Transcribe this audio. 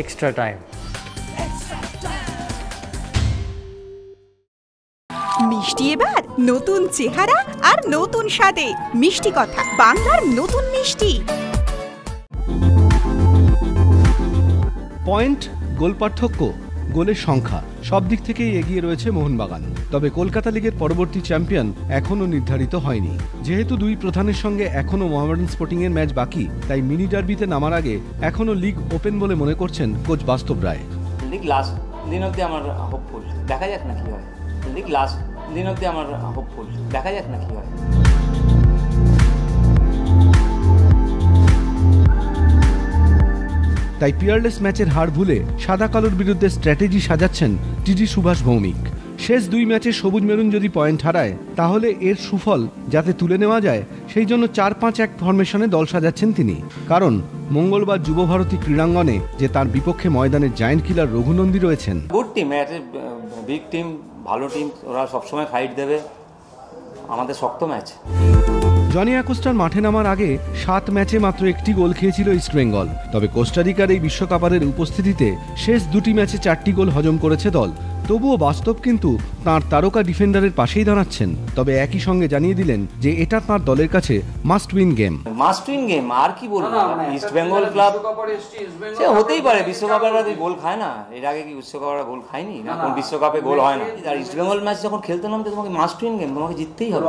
extra time. মিষ্টি এবার নতুন চেহারা আর নতুন স্বাদে। মিষ্টি কথা বাংলার নতুন মিষ্টি। পয়েন্ট গোল পার্থক্য গোলের সংখ্যা সব দিক থেকেই এগিয়ে রয়েছে মোহনবাগান। তবে কলকাতা লিগের পরবর্তী চ্যাম্পিয়ন এখনও নির্ধারিত হয়নি। যেহেতু দুই প্রধানের সঙ্গে এখনও মোহামেডান স্পোর্টিংয়ের ম্যাচ বাকি, তাই মিনি ডার্বিতে নামার আগে এখনও লিগ ওপেন বলে মনে করছেন কোচ বাস্তব রায়। লিগ লাস্ট দিন অবধি আমার হোপফুল দেখা যাক না কি হয়। লিগ লাস্ট দিন অবধি আমার হোপফুল দেখা যাক না কি হয়। তাই পিয়ারলেস ম্যাচের হার ভুলে সাদা কালোর বিরুদ্ধে স্ট্র্যাটেজি সাজাচ্ছেন টিজি সুভাষ ভৌমিক। শেষ দুই ম্যাচে সবুজ মেরুন যদি পয়েন্ট হারায়, তাহলে এর সুফল যাতে তুলে নেওয়া যায়, সেই জন্য চার পাঁচ এক ফরমেশনে দল সাজাচ্ছেন তিনি। কারণ মঙ্গলবার যুবভারতী ক্রীড়াঙ্গনে যে তার বিপক্ষে ময়দানে জায়েন্ট কিলার রঘুনন্দী রয়েছেন। গুড টিম বিগ টিম, ভালো টিম, ওরা সবসময় ফাইট দেবে। আমাদের শক্ত ম্যাচ। জনি অ্যাকোস্টার মাঠে নামার আগে সাত ম্যাচে মাত্র একটি গোল খেয়েছিল ইস্টবেঙ্গল তবে কোস্টারিকার এই বিশ্বকাপারের উপস্থিতিতে শেষ দুটি ম্যাচে চারটি গোল হজম করেছে দল। তবুও বাস্তব কিন্তু তার তারকা ডিফেন্ডারের পাশেই দাঁড়াচ্ছেন। তবে একই সঙ্গে জানিয়ে দিলেন যে এটা তার দলের কাছে must win game must win game আর কি বলব? ইস্ট বেঙ্গল ক্লাব সে হতেই পারে বিশ্বকাপের আগে গোল খায় না। এর আগে কি বিশ্বকাপের গোল খায়নি? না কোন বিশ্বকাপে গোল হয় না। আর ইস্ট বেঙ্গল ম্যাচ যখন খেলতে নামতে তোমাকে মাস্ট উইন গেম তোমাকে জিততেই হবে।